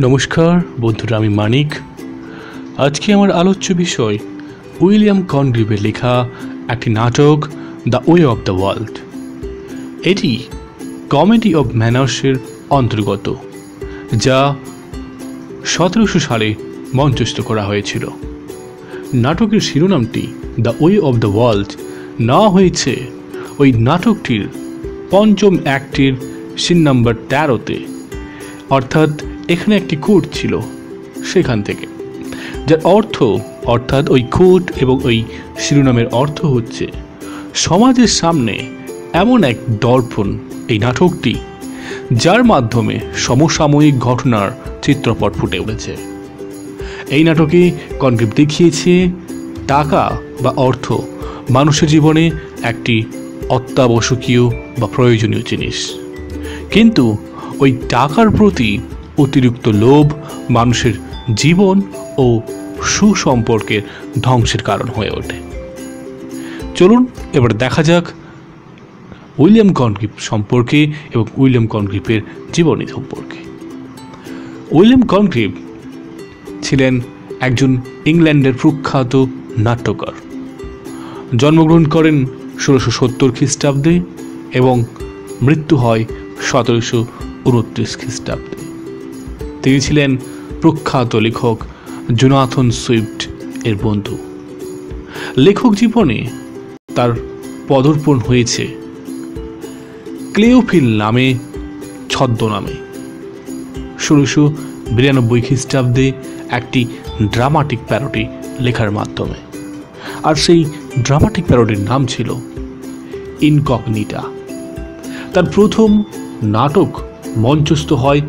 নমস্কার, বন্ধুরা, আমি মানিক। আজকে আমার আলোচ্য বিষয়, উইলিয়াম কনগ্রিভের লেখা একটি নাটক, the way of the world. এটি কমেডি অব ম্যানার্সের অন্তর্গত, যা সতেরোশো সালে মঞ্চস্থ করা হয়েছিল। নাটকের শিরোনামটি, the way of the world নেওয়া হয়েছে ওই নাটকটির পঞ্চম অ্যাক্টের সিন নাম্বার তেরোতে। অর্থাৎ এখানে একটি কোট ছিল সেখান থেকে, যার অর্থ, অর্থাৎ ওই কোট এবং ওই শিরোনামের অর্থ হচ্ছে, সমাজের সামনে এমন এক দর্পণ এই নাটকটি, যার মাধ্যমে সমসাময়িক ঘটনার চিত্রপট ফুটে উঠেছে। এই নাটকে কনগ্রিপ দেখিয়েছে টাকা বা অর্থ মানুষের জীবনে একটি অত্যাবশ্যকীয় বা প্রয়োজনীয় জিনিস। কিন্তু ওই টাকার প্রতি অতিরিক্ত লোভ, মানুষের জীবন ও সুসম্পর্কের ধ্বংসের কারণ হয়ে ওঠে। চলুন, এবার দেখা যাক উইলিয়াম কনগ্রিপ সম্পর্কে এবং উইলিয়াম কনগ্রিপের জীবনী সম্পর্কে। উইলিয়াম কনগ্রিপ ছিলেন একজন ইংল্যান্ডের প্রখ্যাত নাট্যকার। জন্মগ্রহণ করেন ষোলোশো সত্তর খ্রিস্টাব্দে এবং মৃত্যু হয় সতেরোশো উনত্রিশ খ্রিস্টাব্দে। তিনি ছিলেন প্রখ্যাত লেখক জোনাথন সুইফট এর বন্ধু। লেখক জীবনে তার পদর্পণ হয়েছে ক্লেওফিল নামে ছদ্মনামে। ষোলোশো বিরানব্বই খ্রিস্টাব্দে একটি ড্রামাটিক প্যারোটি লেখার মাধ্যমে। আর সেই ড্রামাটিক প্যারোডির নাম ছিল ইনকগনিটা। তার প্রথম নাটক মঞ্চস্থ হয়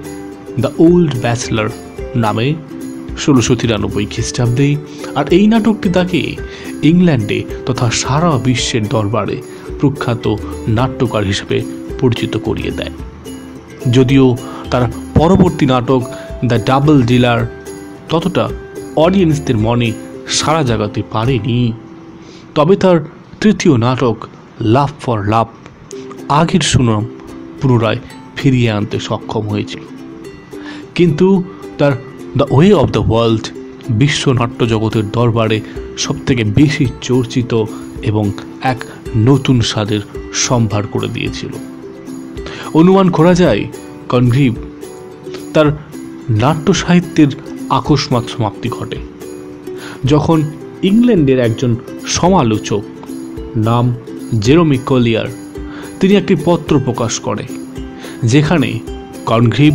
দ্য ওল্ড ব্যাচলার নামে ষোলোশো তিরানব্বই খ্রিস্টাব্দে, আর এই নাটকটি তাকে ইংল্যান্ডে তথা সারা বিশ্বের দরবারে প্রখ্যাত নাট্যকার হিসেবে পরিচিত করিয়ে দেয়। যদিও তার পরবর্তী নাটক দ্য ডাবল ডিলার ততটা অডিয়েন্সদের মনে সারা জাগাতে পারেনি। তবে তার তৃতীয় নাটক লাভ ফর লাভ আগের সুনাম পুনরায় ফিরিয়ে আনতে সক্ষম হয়েছিল। কিন্তু তার the way of the world বিশ্ব নাট্য জগতের দরবারে সবথেকে বেশি চর্চিত এবং এক নতুন স্বাদের সম্ভার করে দিয়েছিল। অনুমান করা যায় কনগ্রিভ তার নাট্য সাহিত্যের আকস্মাত সমাপ্তি ঘটে, যখন ইংল্যান্ডের একজন সমালোচক নাম জেরোমি কলিয়ার তিনি একটি পত্র প্রকাশ করে, যেখানে কনগ্রিভ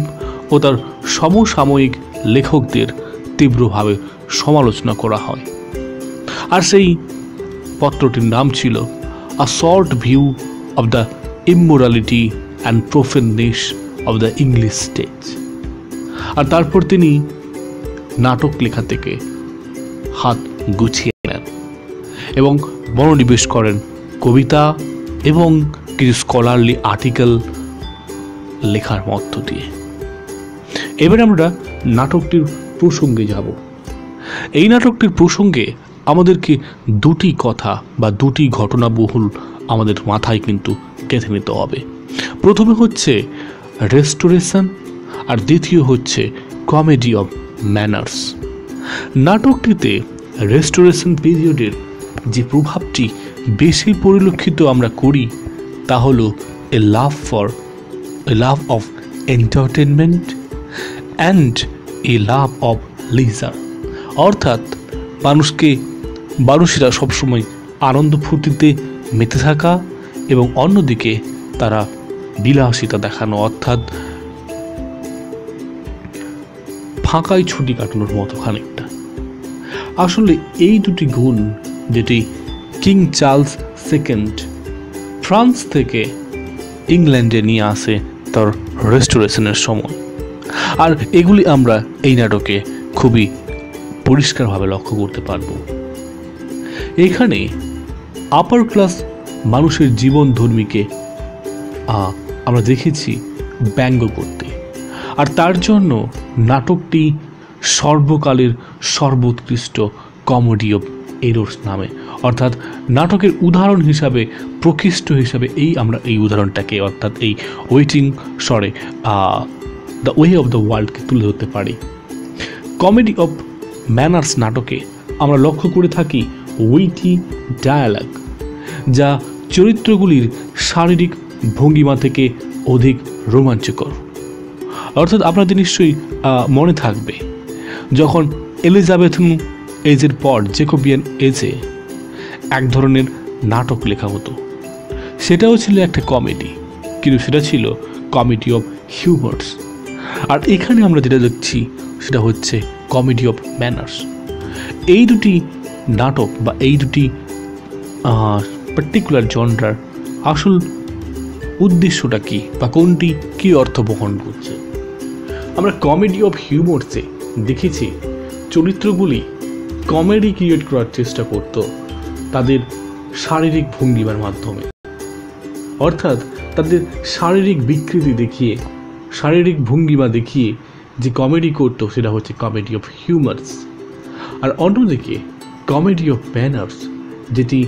ও তার সমসাময়িক লেখকদের তীব্রভাবে সমালোচনা করা হয়। আর সেই পত্রটির নাম ছিল a short view of the immorality and profaneness of the English stage আর তারপর তিনি নাটক লেখা থেকে হাত গুছিয়ে নেন এবং মনোনিবেশ করেন কবিতা এবং কিছু স্কলারলি আর্টিকেল লেখার মধ্য দিয়ে। এবার আমরা নাটকটির প্রসঙ্গে যাব। এই নাটকটির প্রসঙ্গে আমাদেরকে দুটি কথা বা দুটি ঘটনাবহুল আমাদের মাথায় কিন্তু গেঁথে নিতে হবে। প্রথমে হচ্ছে রেস্টোরেশন আর দ্বিতীয় হচ্ছে কমেডি অফ ম্যানার্স নাটকটিতে রেস্টোরেশন পিরিয়ডের যে প্রভাবটি বেশি পরিলক্ষিত আমরা করি, তা হলো a love for a love of entertainment and a love of leisure অর্থাৎ মানুষকে, মানুষেরা সবসময় আনন্দ ফুর্তিতে মেতে থাকা এবং অন্যদিকে তারা বিলাসিতা দেখানো, অর্থাৎ ফাঁকায় ছুটি কাটানোর মতো খানিকটা। আসলে এই দুটি গুণ, যেটি কিং চার্লস সেকেন্ড ফ্রান্স থেকে ইংল্যান্ডে নিয়ে আসে তার রেস্টোরেশনের সময়। আর এগুলি আমরা এই নাটকে খুবই পরিষ্কারভাবে লক্ষ্য করতে পারব। এখানে আপার ক্লাস মানুষের জীবন ধর্মীকে আমরা দেখেছি ব্যঙ্গ করতে। আর তার জন্য নাটকটি সর্বকালের সর্বোৎকৃষ্ট কমেডি অফ এরোস নামে। অর্থাৎ নাটকের উদাহরণ হিসাবে, প্রকৃষ্ট হিসাবে এই আমরা এই উদাহরণটাকে, অর্থাৎ এই ওয়েটিং সরে দ্য ওয়ে অফ দ্য ওয়ার্ল্ডকে তুলে ধরতে পারি। কমেডি অফ ম্যানার্স নাটকে আমরা লক্ষ্য করে থাকি উইথি ডায়ালগ যা চরিত্রগুলির শারীরিক ভঙ্গিমা থেকে অধিক রোমাঞ্চকর। অর্থাৎ আপনাদের নিশ্চয়ই মনে থাকবে, যখন এলিজাবেথন এজের পর জেকোবিয়ান এজে এক ধরনের নাটক লেখা হতো। সেটাও ছিল একটা কমেডি কিন্তু সেটা ছিল কমেডি অফ হিউমার্স আর এখানে আমরা যেটা দেখছি, সেটা হচ্ছে কমেডি অফ ম্যানার্স এই দুটি নাটক বা এই দুটি পার্টিকুলার জনরার আসল উদ্দেশ্যটা কি বা কোনটি কি অর্থ বহন করছে? আমরা কমেডি অফ হিউমার্সে দেখেছি চরিত্রগুলি কমেডি ক্রিয়েট করার চেষ্টা করত তাদের শারীরিক ভঙ্গিমার মাধ্যমে। অর্থাৎ তাদের শারীরিক বিকৃতি দেখিয়ে শারীরিক ভঙ্গিমা দেখিয়ে যে কমেডি করতো সেটা হচ্ছে কমেডি অফ হিউমার্স আর অন্যদিকে কমেডি অফ ম্যানার্স যেটি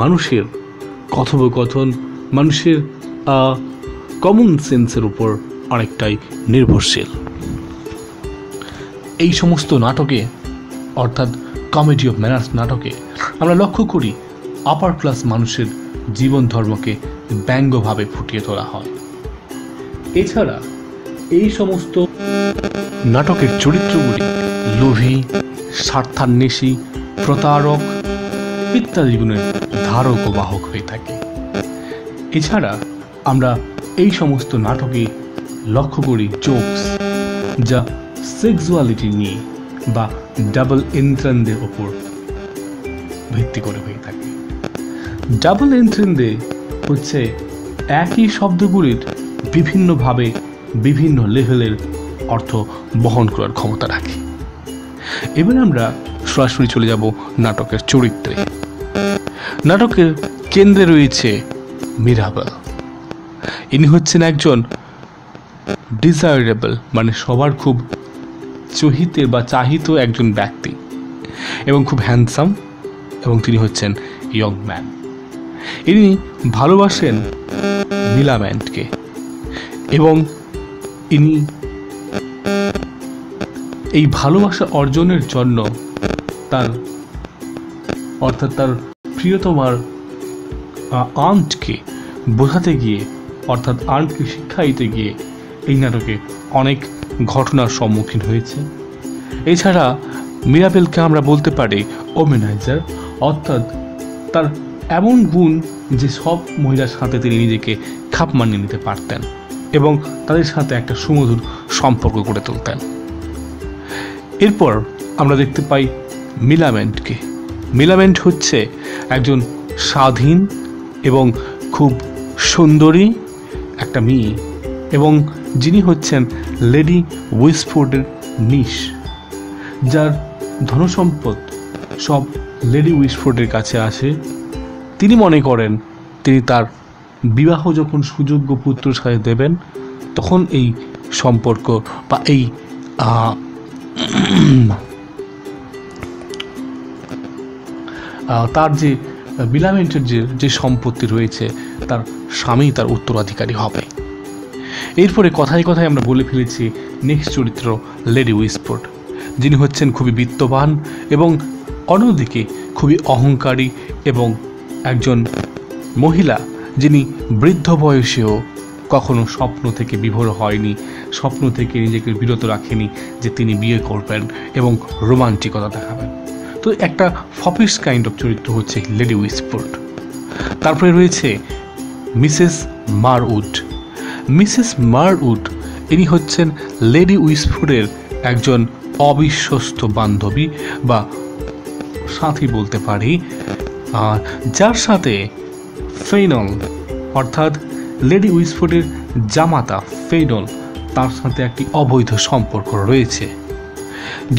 মানুষের কথোপকথন, মানুষের কমন সেন্সের উপর অনেকটাই নির্ভরশীল। এই সমস্ত নাটকে, অর্থাৎ কমেডি অফ ম্যানার্স নাটকে, আমরা লক্ষ্য করি আপার ক্লাস মানুষের জীবন ধর্মকে ব্যঙ্গভাবে ফুটিয়ে তোলা হয়। এছাড়া এই সমস্ত নাটকের চরিত্রগুলি লোভী, স্বার্থান্বেষী, প্রতারক ইত্যাদি গুণের ধারক ও বাহক হয়ে থাকে। এছাড়া আমরা এই সমস্ত নাটকে লক্ষ্য করি জোকস যা সেক্সুয়ালিটি নিয়ে বা ডাবল এন্ট্রানদের ওপর ভিত্তি করে হয়ে থাকে। ডাবল এন্ট্রেন্ডে হচ্ছে একই শব্দগুলির বিভিন্নভাবে বিভিন্ন লেভেলের অর্থ বহন করার ক্ষমতা রাখে। এবার আমরা সরাসরি চলে যাব নাটকের চরিত্রে। নাটকের কেন্দ্রে রয়েছে মিরাবেল। ইনি হচ্ছেন একজন ডিজায়ারেবল মানে সবার খুব চহিতের বা চাহিত একজন ব্যক্তি এবং খুব হ্যান্ডসাম এবং তিনি হচ্ছেন ইয়ং ম্যান ইনি ভালোবাসেন মিলাম্যান্টকে এবং ইনি এই ভালোবাসা অর্জনের জন্য তার, অর্থাৎ তার প্রিয়তমার আন্টকে বোঝাতে গিয়ে, অর্থাৎ আন্টকে শিক্ষা দিতে গিয়ে এই নাটকে অনেক ঘটনার সম্মুখীন হয়েছে। এছাড়া মিরাবেলকে আমরা বলতে পারি ওমেনাইজার, অর্থাৎ তার এমন গুণ যে সব মহিলার সাথে তিনি নিজেকে খাপ মানিয়ে নিতে পারতেন। এবং তাদের সাথে একটা সুমধুর সম্পর্ক গড়ে তুলতেন। এরপর আমরা দেখতে পাই মিলামেন্টকে। মিলামেন্ট হচ্ছে একজন স্বাধীন এবং খুব সুন্দরী একটা মেয়ে এবং যিনি হচ্ছেন লেডি উইসফোর্ডের নিশ, যার ধনসম্পদ সব লেডি উইসফোর্ডের কাছে আসে। তিনি মনে করেন তিনি তার বিবাহ যখন সুযোগ্য পুত্র সাথে দেবেন, তখন এই সম্পর্ক বা এই তার যে বিলামেন্টের যে যে সম্পত্তি রয়েছে, তার স্বামী তার উত্তরাধিকারী হবে। এরপরে কথায় কথায় আমরা বলে ফেলেছি নেক্সট চরিত্র লেডি উইসফোর্ড, যিনি হচ্ছেন খুবই বিত্তবান এবং অন্যদিকে খুবই অহংকারী এবং একজন মহিলা যিনি বৃদ্ধ বয়সেও কখনো স্বপ্ন থেকে বিভোর হয়নি, স্বপ্ন থেকে নিজেকে বিরত রাখেনি যে তিনি বিয়ে করবেন এবং রোমান্টিকতা দেখাবেন। তো একটা ফপিস কাইন্ড অফ চরিত্র হচ্ছে লেডি উইসফোর্ড তারপরে রয়েছে মিসেস মারউড মিসেস মারউড ইনি হচ্ছেন লেডি উইসফোর্ডের একজন অবিশ্বস্ত বান্ধবী বা সাথী বলতে পারি। যার সাথে ফেইনল, অর্থাৎ লেডি উইসফোর্ডের জামাতা ফেইনল, তার সাথে একটি অবৈধ সম্পর্ক রয়েছে।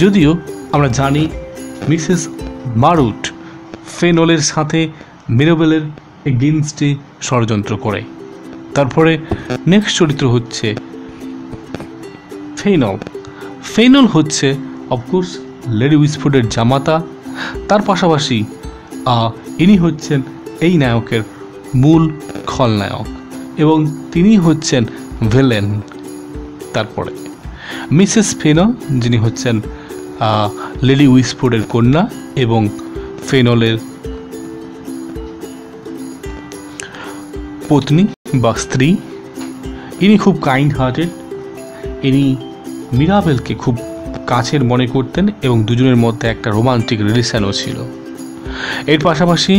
যদিও আমরা জানি মিসেস মারুট ফেনলের সাথে মিরোবেলের এগেনস্টে ষড়যন্ত্র করে। তারপরে নেক্সট চরিত্র হচ্ছে ফেনল ফেনল হচ্ছে অফকোর্স লেডি উইসফোর্ডের জামাতা। তার পাশাপাশি ইনি হচ্ছেন এই নায়কের মূল খলনায়ক এবং তিনি হচ্ছেন ভিলেন তারপরে। মিসেস ফেনল, যিনি হচ্ছেন লেডি উইসফোর্ডের কন্যা এবং ফেনলের পত্নী বা স্ত্রী। ইনি খুব কাইন্ড হার্টেড ইনি মিরাবেলকে খুব কাছের মনে করতেন এবং দুজনের মধ্যে একটা রোমান্টিক রিলেশনও ছিল। এর পাশাপাশি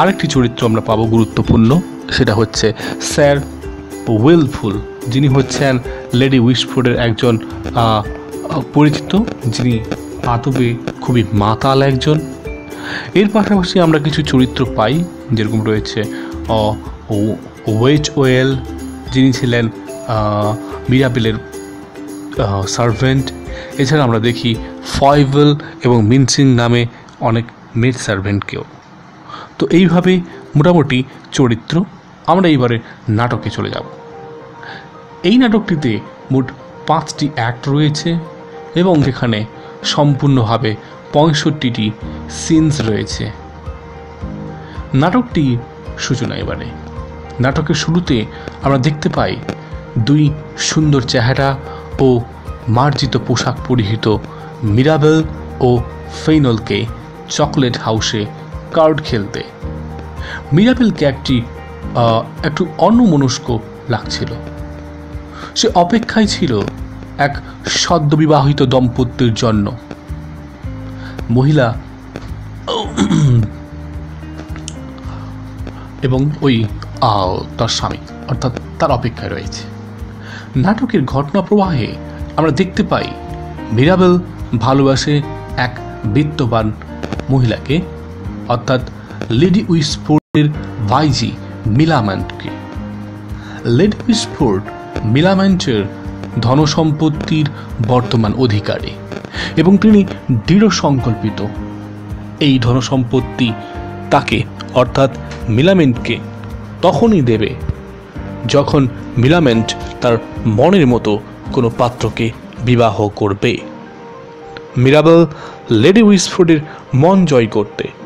আরেকটি চরিত্র আমরা পাবো গুরুত্বপূর্ণ, সেটা হচ্ছে স্যার ওয়েলফুল যিনি হচ্ছেন লেডি উইসফোর্ডের একজন পরিচিত, যিনি আদবে খুবই মাতাল একজন। এর পাশাপাশি আমরা কিছু চরিত্র পাই, যেরকম রয়েছে ওয়েট ওয়েল যিনি ছিলেন মিরাবেলের সার্ভেন্ট। এছাড়া আমরা দেখি ফয়ভেল এবং মিনসিং নামে অনেক মেড সার্ভেন্টকেও। তো এইভাবে মোটামুটি চরিত্র। আমরা এইবারে নাটকে চলে যাব। এই নাটকটিতে মোট পাঁচটি অ্যাক্ট রয়েছে এবং এখানে সম্পূর্ণভাবে পঁয়ষট্টিটি সিনস রয়েছে। নাটকটি সূচনা এবারে। নাটকের শুরুতে আমরা দেখতে পাই দুই সুন্দর চেহারা ও মার্জিত পোশাক পরিহিত মিরাবেল ও ফেইনলকে চকলেট হাউসে কার্ড খেলতে। মিরাবেলকে একটি একটু অন্যমনস্ক লাগছিল। সে অপেক্ষায় ছিল এক সদ্যবিবাহিত দম্পতির জন্য। মহিলা এবং ওই তার স্বামী, অর্থাৎ তার অপেক্ষায় রয়েছে। নাটকের ঘটনা প্রবাহে আমরা দেখতে পাই, মিরাবেল ভালোবাসে এক বিত্তবান মহিলাকে। অর্থাৎ লেডি উইসফোর্ডের ভাইজি মিলাম্যান্টকে লেডি উইসফোর্ড মিলাম্যান্টের ধনসম্পত্তির বর্তমান অধিকারী এবং তিনি দৃঢ় সংকল্পিত। এই ধনসম্পত্তি তাকে, অর্থাৎ মিলামেন্টকে, তখনই দেবে যখন মিলামেন্ট তার মনের মতো কোনো পাত্রকে বিবাহ করবে। মিরাবেল লেডি উইসফোর্ডের মন জয় করতে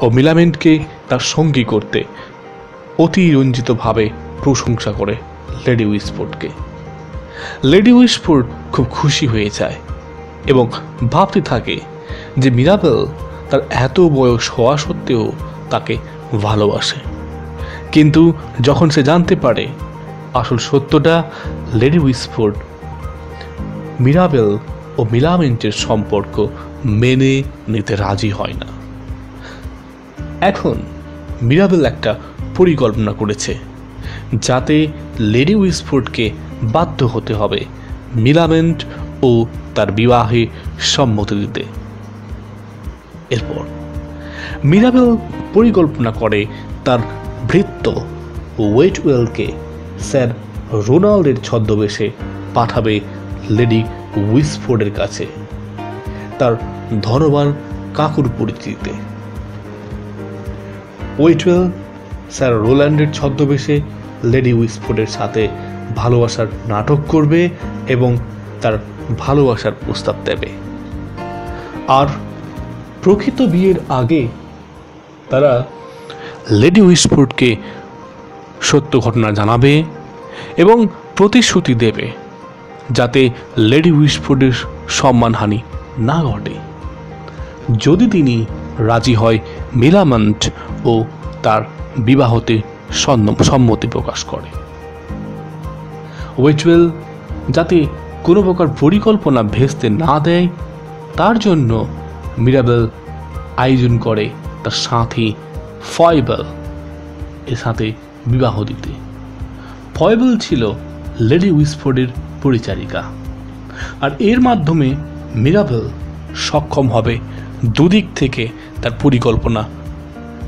ও মিলামেন্টকে তার সঙ্গী করতে অতিরঞ্জিতভাবে প্রশংসা করে লেডি উইসফোর্ডকে। লেডি উইসফোর্ড খুব খুশি হয়ে যায় এবং ভাবতে থাকে যে মিরাবেল তার এত বয়স হওয়া সত্ত্বেও তাকে ভালোবাসে। কিন্তু যখন সে জানতে পারে আসল সত্যটা লেডি উইসফোর্ড, মিরাবেল ও মিলামেন্টের সম্পর্ক মেনে নিতে রাজি হয় না। এখন মিরাবেল একটা পরিকল্পনা করেছে, যাতে লেডি উইসফোর্ডকে বাধ্য হতে হবে মিলামেন্ট ও তার বিবাহে সম্মতি দিতে। এরপর মিরাবেল পরিকল্পনা করে তার ভৃত্য ওয়েটওয়েলকে স্যার রোনাল্ডের ছদ্মবেশে পাঠাবে লেডি উইসফোর্ডের কাছে, তার ধনবান কাকুর পরিচিতিতে। ওয়েটওয়েল স্যার রোল্যান্ডের ছদ্মবেশে লেডি উইসফোর্ডের সাথে ভালোবাসার নাটক করবে এবং তার ভালোবাসার প্রস্তাব দেবে। আর প্রকৃত বিয়ের আগে তারা লেডি উইসফোর্ডকে সত্য ঘটনা জানাবে এবং প্রতিশ্রুতি দেবে যাতে লেডি উইসফোর্ডের সম্মানহানি না ঘটে। যদি তিনি রাজি হয় মিলামন্ট ও তার বিবাহতে সম্মতি প্রকাশ করে। ওয়েটওয়েল যাতে কোনো প্রকার পরিকল্পনা ভেস্তে না দেয়, তার জন্য মিরাবেল আয়োজন করে তার সাথী ফয়বেল এর সাথে বিবাহ দিতে। ফয়বেল ছিল লেডি উইসফোর্ডের পরিচারিকা। আর এর মাধ্যমে মিরাবেল সক্ষম হবে দুদিক থেকে তার পরিকল্পনা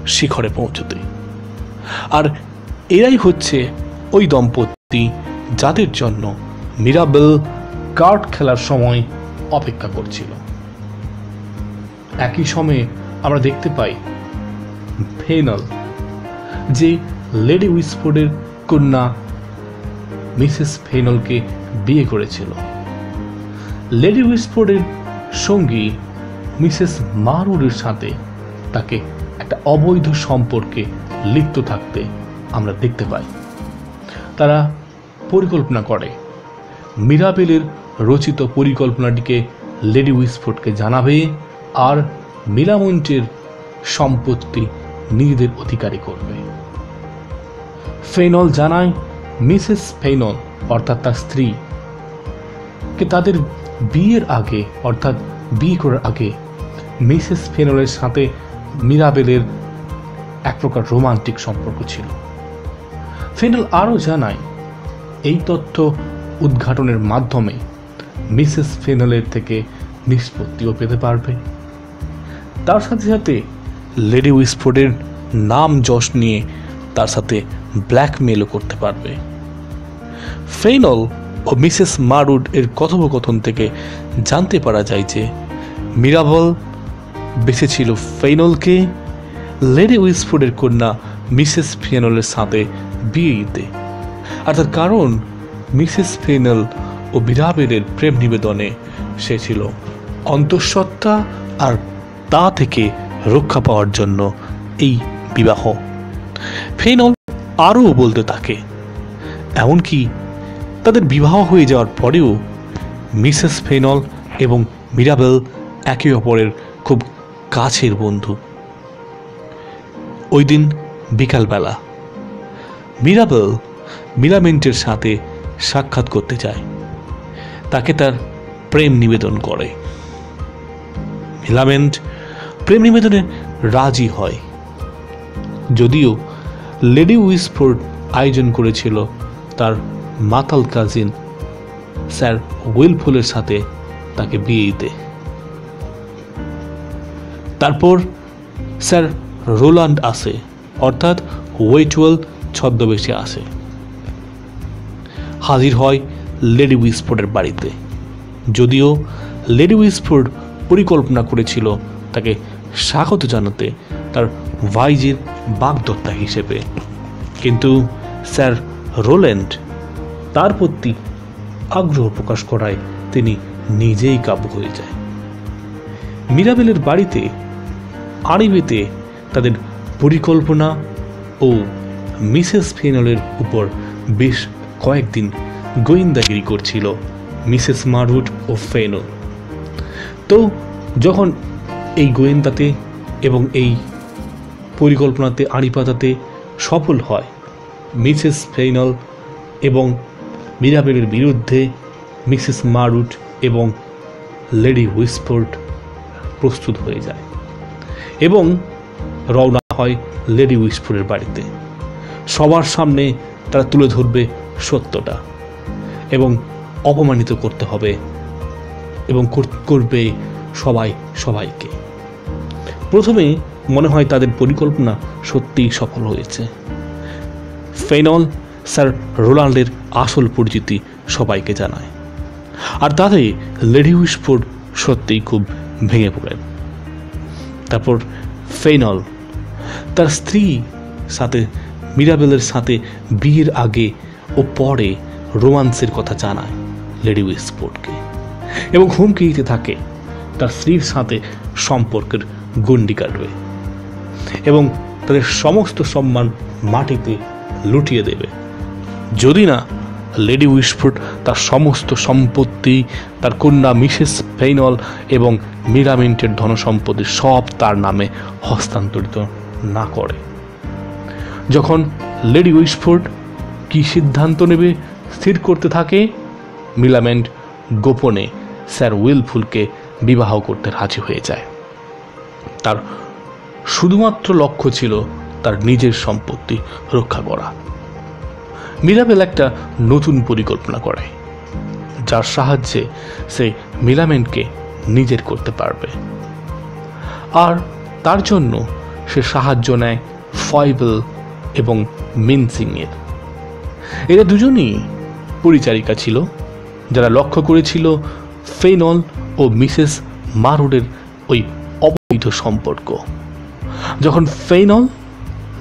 শিখরে পৌঁছতে। আর এরাই হচ্ছে ওই দম্পতি যাদের জন্য মিরাবেল কার্ড খেলার সময় অপেক্ষা করছিল। একই সময়ে আমরা দেখতে পাই ফেনল যে লেডি উইসফোর্ডের কন্যা মিসেস ফেনলকে বিয়ে করেছিল। লেডি উইসফোর্ডের সঙ্গী মিসেস মারুরের সাথে তাকে একটা অবৈধ সম্পর্কে লিপ্ত থাকতে আমরা দেখতে পাই। তারা পরিকল্পনা করে। মিরাবেলের রচিত পরিকল্পনাটিকে লেডি উইসফোর্ডকে জানাবে আর মিলামন্টের সম্পত্তি নিজেদের অধিকারী করবে। ফেনল জানায়, মিসেস ফেনল, অর্থাৎ তার স্ত্রী, কে তাদের বিয়ের আগে, অর্থাৎ বিয়ে করার আগে, মিসেস ফেনলের সাথে মিরাবেলের এক প্রকার রোমান্টিক সম্পর্ক ছিল। ফেনল আরও জানায়, এই তথ্য উদ্ঘাটনের মাধ্যমে মিসেস ফেনলের থেকে নিষ্পত্তিও পেতে পারবে। তার সাথে সাথে লেডি উইসফোর্ডের নাম যশ নিয়ে তার সাথে ব্ল্যাকমেলও করতে পারবে। ফেনল ও মিসেস মারুড এর কথোপকথন থেকে জানতে পারা যায় যে, মিরাবল বেঁচেছিল ফেনলকে লেডি উইসফোর্ডের কন্যা মিসেস ফেনলের সাথে বিয়ে দিতে। আর তার কারণ, মিসেস ফেনল ও বিরাবেলের প্রেম নিবেদনে সে ছিল অন্তঃসত্ত্বা আর তা থেকে রক্ষা পাওয়ার জন্য এই বিবাহ। ফেনল আরও বলতে থাকে, এমনকি তাদের বিবাহ হয়ে যাওয়ার পরেও মিসেস ফেনল এবং মিরাবেল একে অপরের কাছের বন্ধু। ওই দিন বিকালবেলা মিরাবেল মিলামেন্টের সাথে সাক্ষাৎ করতে যায়। তাকে তার প্রেম নিবেদন করে। মিলামেন্ট প্রেম নিবেদনে রাজি হয়। যদিও লেডি উইসফোর্ড আয়োজন করেছিল তার মাতাল কাজিন স্যার উইলফুলের সাথে তাকে বিয়ে দিতে। তারপর স্যার রোলান্ড আসে অর্থাৎ ওয়েটওয়েল ছদ্মবেশে আসে হাজির হয় লেডি উইসফোর্ডের বাড়িতে। যদিও লেডি উইসফোর্ড পরিকল্পনা করেছিল তাকে স্বাগত জানাতে তার ভাইজির বাগদত্তা হিসেবে। কিন্তু স্যার রোল্যান্ড তার প্রতি আগ্রহ প্রকাশ করায় তিনি নিজেই কাবু হয়ে যায়। মিরাবেলের বাড়িতে আড়িবেতে তাদের পরিকল্পনা ও মিসেস ফেনলের উপর বেশ কয়েকদিন গোয়েন্দাগিরি করছিল মিসেস মারুট ও ফেনল। তো যখন এই গোয়েন্দাতে এবং এই পরিকল্পনাতে আড়ি পাতাতে সফল হয়, মিসেস ফেইনল এবং মিরাবেলের বিরুদ্ধে মিসেস মারুট এবং লেডি হুইসফোর্ড প্রস্তুত হয়ে যায়। এবং রওনা হয় লেডি উইসফোর্ডের বাড়িতে। সবার সামনে তারা তুলে ধরবে সত্যটা এবং অপমানিত করতে হবে এবং করবে সবাই সবাইকে। প্রথমে মনে হয় তাদের পরিকল্পনা সত্যিই সফল হয়েছে। ফেনল, স্যার রোনাল্ডের আসল পরিচিতি সবাইকে জানায়। আর তাতে লেডি উইসফোর্ড সত্যিই খুব ভেঙে পড়েন। তারপর ফেনল। তার স্ত্রী সাথে, মিরাবেলের সাথে বিয়ের আগে ও পরে রোমান্সের কথা জানায় লেডি উইসফোর্ডকে এবং হুমকি দিতে থাকে তার স্ত্রীর সাথে সম্পর্কের গণ্ডি কাটবে এবং তাদের সমস্ত সম্মান মাটিতে লুটিয়ে দেবে। যদি না লেডি উইসফোর্ড তার সমস্ত সম্পত্তি, তার কন্যা মিসেস ফেইনল এবং মিরামিন্টের ধনসম্পত্তি সব তার নামে হস্তান্তরিত না করে। যখন লেডি উইসফোর্ড কি সিদ্ধান্ত নেবে স্থির করতে থাকে, মিলামেন্ট গোপনে স্যার উইলফুলকে বিবাহ করতে রাজি হয়ে যায়। তার শুধুমাত্র লক্ষ্য ছিল তার নিজের সম্পত্তি রক্ষা করা। মিরাবেল একটা নতুন পরিকল্পনা করে, যার সাহায্যে সে মিলামেন্টকে নিজের করতে পারবে। আর তার জন্য সে সাহায্য নেয় ফয়বেল এবং মিনসিংয়ের। এরা দুজনই পরিচারিকা ছিল, যারা লক্ষ্য করেছিল ফেনল ও মিসেস মারুডের ওই অবৈধ সম্পর্ক। যখন ফেনল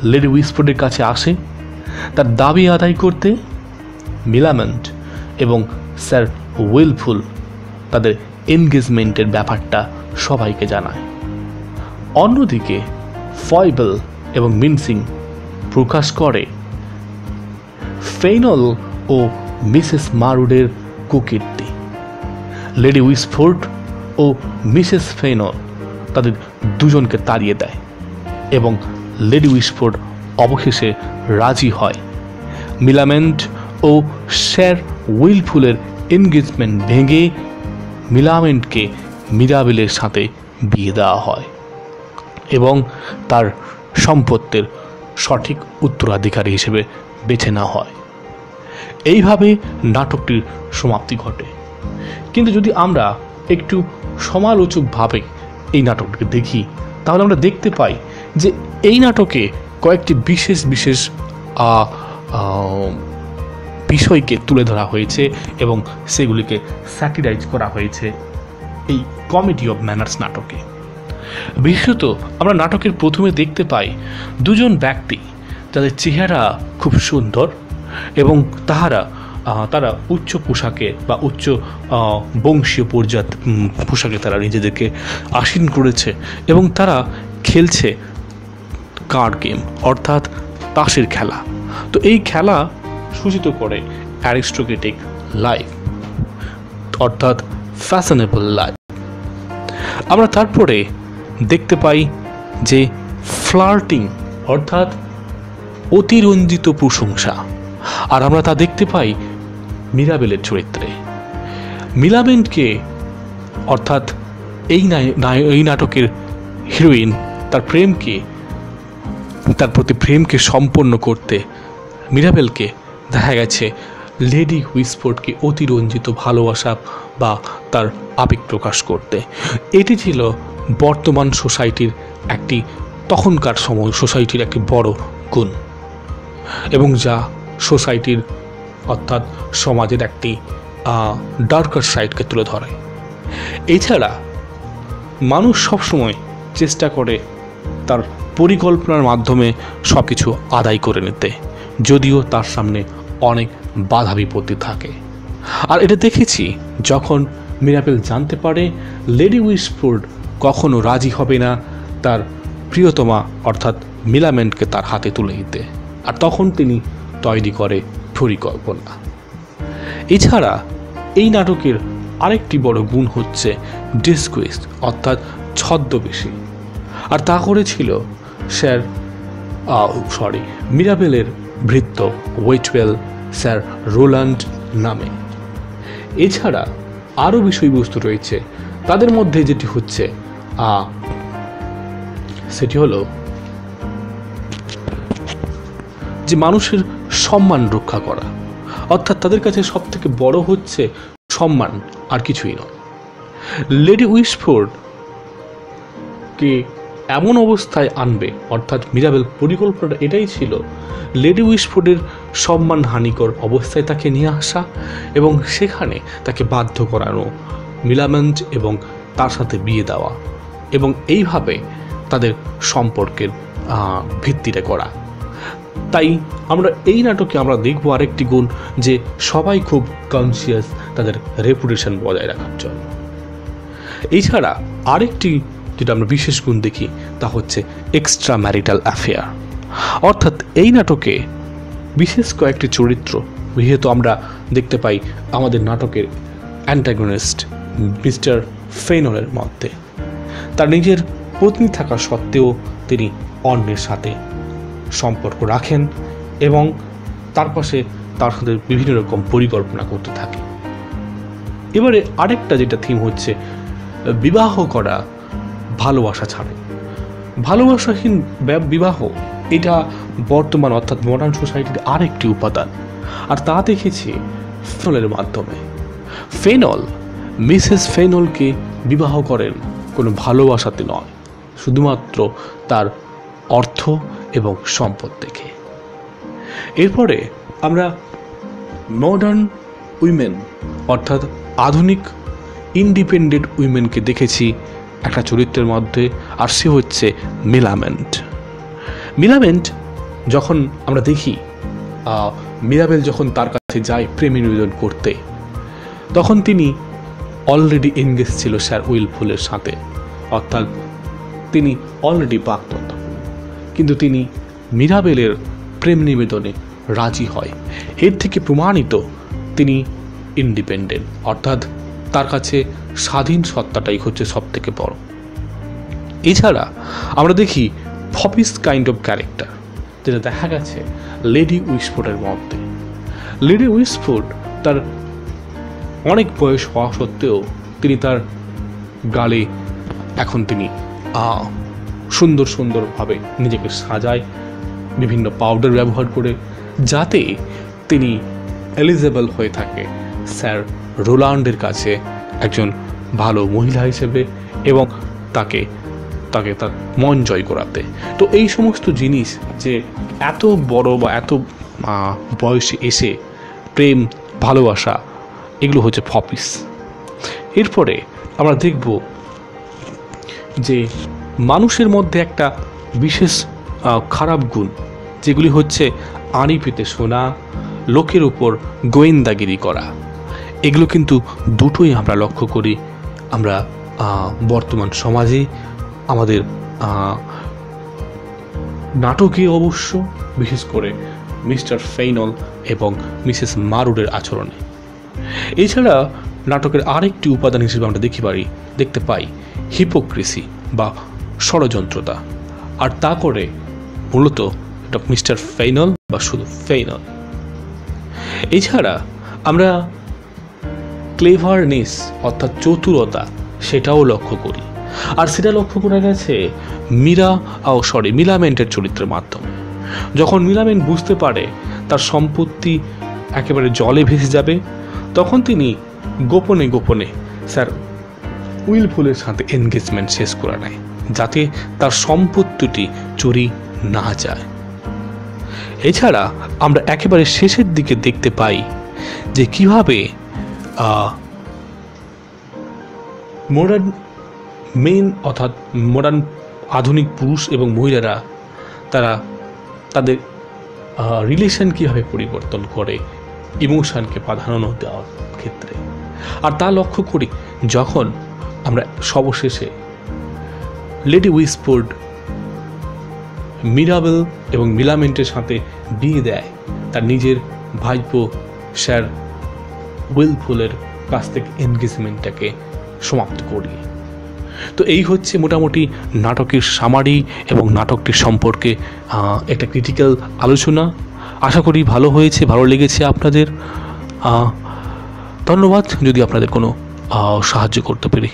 লেডি উইসফোর্ডের কাছে আসে তার দাবি আদায় করতে মিলামেন্ট এবং স্যার উইলফুল তাদের এনগেজমেন্টের ব্যাপারটা সবাইকে জানায়। অন্যদিকে, ফয়বেল এবং মিনসিং প্রকাশ করে, ফেইনল ও মিসেস মারুডের কুকীর্তি। লেডি উইসফোর্ড ও মিসেস ফেনর তাদের দুজনকে তাড়িয়ে দেয় এবং লেডি উইসফোর্ড অবশেষে রাজি হয়। মিলামেন্ট ও স্যার উইলফুলের এনগেজমেন্ট ভেঙে মিলামেন্টকে মিরাবেলের সাথে বিয়ে দেওয়া হয় এবং তার সম্পত্তির সঠিক উত্তরাধিকারী হিসেবে বেছে নেওয়া হয়। এইভাবে নাটকটির সমাপ্তি ঘটে। কিন্তু যদি আমরা একটু সমালোচকভাবে এই নাটকটিকে দেখি, তাহলে আমরা দেখতে পাই যে এই নাটকে কয়েকটি বিশেষ বিশেষ বিষয়কে তুলে ধরা হয়েছে এবং সেগুলিকে স্যাটিরাইজ করা হয়েছে এই কমেডি অফ ম্যানার্স নাটকে। বিশেষত আমরা নাটকের প্রথমে দেখতে পাই দুজন ব্যক্তি, তাদের চেহারা খুব সুন্দর এবং তাহারা তারা উচ্চ পোশাকে বা উচ্চ বংশীয় পর্যাত পোশাকে তারা নিজেদেরকে আসীন করেছে এবং তারা খেলছে কার্ড গেম অর্থাৎ তাসের খেলা। তো এই খেলা সূচিত করে অ্যারিস্টোক্রেটিক লাইফ অর্থাৎ ফ্যাশনেবল লাইফ আমরা তারপরে দেখতে পাই যে ফ্লার্টিং অর্থাৎ অতিরঞ্জিত প্রশংসা। আর আমরা তা দেখতে পাই মিরাবেলের চরিত্রে। মিলাবেন্টকে, অর্থাৎ এই এই নাটকের হিরোইন তার প্রেমকে তার প্রতি প্রেমকে সম্পন্ন করতে মিরাবেলকে দেখা গেছে লেডি হুইসফোর্ডকে অতিরঞ্জিত ভালোবাসা বা তার আবেগ প্রকাশ করতে। এটি ছিল বর্তমান সোসাইটির একটি তখনকার সময় সোসাইটির একটি বড় গুণ এবং যা সোসাইটির অর্থাৎ সমাজের একটি ডার্কার সাইডকে তুলে ধরে। এছাড়া মানুষ সবসময় চেষ্টা করে তার পরিকল্পনার মাধ্যমে সব কিছু আদায় করে নিতে, যদিও তার সামনে অনেক বাধা বিপত্তি থাকে। আর এটা দেখেছি যখন মিরাবেল জানতে পারে লেডি উইসফোর্ড কখনো রাজি হবে না তার প্রিয়তমা, অর্থাৎ মিলামেন্টকে তার হাতে তুলে দিতে, আর তখন তিনি তৈরি করে পরিকল্পনা। এছাড়া এই নাটকের আরেকটি বড় গুণ হচ্ছে ডিসকুইস্ট অর্থাৎ ছদ্মবেশী। আর তা করেছিল স্যার সরি মিরাবেলের ভৃত্য ওয়েটওয়েল স্যার রোল্যান্ড নামে। এছাড়া আরও বিষয়বস্তু রয়েছে তাদের মধ্যে যেটি হচ্ছে আহ, সেটি হলো যে মানুষের সম্মান রক্ষা করা। অর্থাৎ তাদের কাছে সব থেকে বড় হচ্ছে সম্মান আর কিছুই নয়। লেডি উইসফোর্ড কে এমন অবস্থায় আনবে। অর্থাৎ মিরাবেল পরিকল্পনাটা এটাই ছিল, লেডি উইসফোর্ডের সম্মান হানিকর অবস্থায় তাকে নিয়ে আসা এবং সেখানে তাকে বাধ্য করানো, মিলামেন্ট এবং তার সাথে বিয়ে দেওয়া এবং এইভাবে তাদের সম্পর্কের ভিত্তিটা করা। তাই আমরা এই নাটকে আমরা দেখব আরেকটি গুণ যে সবাই খুব কনসিয়াস তাদের রেপুটেশন বজায় রাখার জন্য। এছাড়া আরেকটি যেটা আমরা বিশেষ গুণ দেখি, তা হচ্ছে এক্সট্রা ম্যারিটাল অ্যাফেয়ার অর্থাৎ এই নাটকে বিশেষ কয়েকটি চরিত্র, যেহেতু আমরা দেখতে পাই আমাদের নাটকের অ্যান্টাগনিস্ট মিস্টার ফেনরের মধ্যে। তার নিজের পত্নী থাকা সত্ত্বেও তিনি অন্যের সাথে সম্পর্ক রাখেন এবং তার পাশে তার সাথে বিভিন্ন রকম পরিকল্পনা করতে থাকে। এবারে আরেকটা যেটা থিম হচ্ছে, বিবাহ করা ভালোবাসা ছাড়ে। ভালোবাসাহীন বিবাহ, এটা বর্তমান অর্থাৎ মডার্ন সোসাইটির আরেকটি উপাদান। আর তা দেখেছি ফেনলের মাধ্যমে। ফেনল, মিসেস ফেনলকে বিবাহ করেন কোনো ভালোবাসাতে নয়, শুধুমাত্র তার অর্থ এবং সম্পদ দেখে। এরপরে আমরা মডার্ন উইমেন অর্থাৎ আধুনিক ইন্ডিপেন্ডেন্ট উইমেনকে দেখেছি একটা চরিত্রের মধ্যে আর সে হচ্ছে মিলামেন্ট। মিলামেন্ট যখন আমরা দেখি মিরাবেল যখন তার কাছে যায় প্রেম নিবেদন করতে, তখন তিনি অলরেডি এনগেজ ছিল স্যার উইলফুলের সাথে। অর্থাৎ তিনি অলরেডি বাগদত্ত কিন্তু তিনি মিরাবেলের প্রেম নিবেদনে রাজি হয়। এর থেকে প্রমাণিত তিনি ইন্ডিপেন্ডেন্ট অর্থাৎ তার কাছে স্বাধীন সত্তাটাই হচ্ছে সব থেকে বড়। এছাড়া আমরা দেখি ফপিস কাইন্ড অফ ক্যারেক্টার যেটা দেখা গেছে লেডি উইসফোর্ডের মধ্যে। লেডি উইসফোর্ড তার অনেক বয়স হওয়া সত্ত্বেও তিনি তার গালে এখন তিনি সুন্দর সুন্দরভাবে নিজেকে সাজায়, বিভিন্ন পাউডার ব্যবহার করে, যাতে তিনি এলিজেবল হয়ে থাকে স্যার রোলান্ডের কাছে একজন ভালো মহিলা হিসেবে এবং তাকে তাকে তার মন জয় করাতে। তো এই সমস্ত জিনিস যে এত বড় বা এত বয়সে এসে প্রেম, ভালোবাসা, এগুলো হচ্ছে ফপিস। এরপরে আমরা দেখব যে মানুষের মধ্যে একটা বিশেষ খারাপ গুণ, যেগুলি হচ্ছে আড়ি পেতে শোনা, লোকের উপর গোয়েন্দাগিরি করা। এগুলো কিন্তু দুটোই আমরা লক্ষ্য করি। আমরা বর্তমান সমাজে আমাদের নাটকে অবশ্য, বিশেষ করে মিস্টার ফেইনল এবং মিসেস মারুডের আচরণে। এছাড়া নাটকের আরেকটি উপাদান হিসেবে আমরা দেখি পারি, দেখতে পাই হিপোক্রেসি বা ষড়যন্ত্রতা। আর তা করে মূলত মিস্টার ফেইনল বা শুধু ফেইনল। এছাড়া আমরা ক্লেভারনেস অর্থাৎ চতুরতা, সেটাও লক্ষ্য করি। আর সেটা লক্ষ্য করা গেছে মীরা, ও সরি মিলামেন্টের চরিত্রের মাধ্যমে। যখন মিলামেন্ট বুঝতে পারে তার সম্পত্তি একেবারে জলে ভেসে যাবে, তখন তিনি গোপনে গোপনে স্যার উইলফুলের সাথে এনগেজমেন্ট শেষ করে নেয়, যাতে তার সম্পত্তিটি চুরি না যায়। এছাড়া আমরা একেবারে শেষের দিকে দেখতে পাই যে কীভাবে মডার্ন মেন অর্থাৎ মডার্ন আধুনিক পুরুষ এবং মহিলারা, তারা তাদের রিলেশন কীভাবে পরিবর্তন করে ইমোশনকে প্রাধান্য দেওয়ার ক্ষেত্রে। আর তা লক্ষ্য করি যখন আমরা সবশেষে লেডি উইসফোর্ড মিরাবেল এবং মিলামেন্টের সাথে বিয়ে দেয়, তার নিজের ভাইপো স্যার উইলফুলের কাছ থেকে এনগেজমেন্টটাকে সমাপ্ত করি। তো এই হচ্ছে মোটামুটি নাটকের সামারি এবং নাটকটির সম্পর্কে একটা ক্রিটিক্যাল আলোচনা। আশা করি ভালো হয়েছে, ভালো লেগেছে আপনাদের। ধন্যবাদ। যদি আপনাদের কোনো সাহায্য করতে পারি।